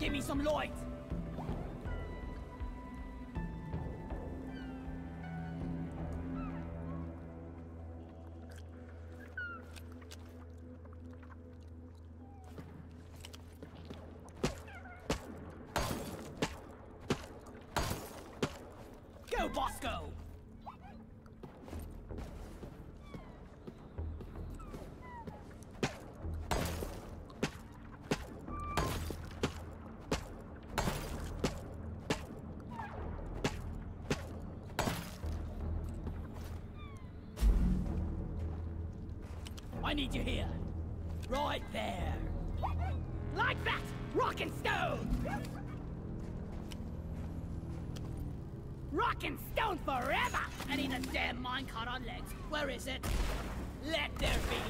Give me some light! Go, Bosco! I need you here. Right there. Like that! Rock and stone! Rock and stone forever! I need a damn minecart on legs. Where is it? Let there be!